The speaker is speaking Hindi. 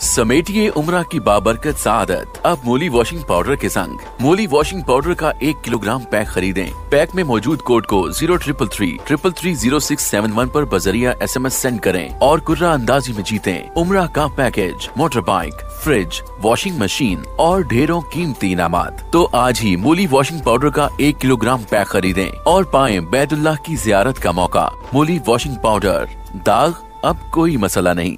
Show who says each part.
Speaker 1: समेटिए उमरा की बाबरकत सादत। अब मोली वॉशिंग पाउडर के संग। मोली वॉशिंग पाउडर का एक किलोग्राम पैक खरीदें। पैक में मौजूद कोड को zero triple three triple three zero six seven one आरोप बजरिया एस एम एस सेंड करें और कुर्रा अंदाजी में जीते। उमरा का package motorbike fridge washing machine और ढेरों कीमती इनाम तो आज ही मोली वॉशिंग पाउडर का एक किलोग्राम पैक खरीदें और पाएँ बैतुल्लाह की जियारत का मौका। मोली वॉशिंग पाउडर दाग अब कोई मसला नहीं।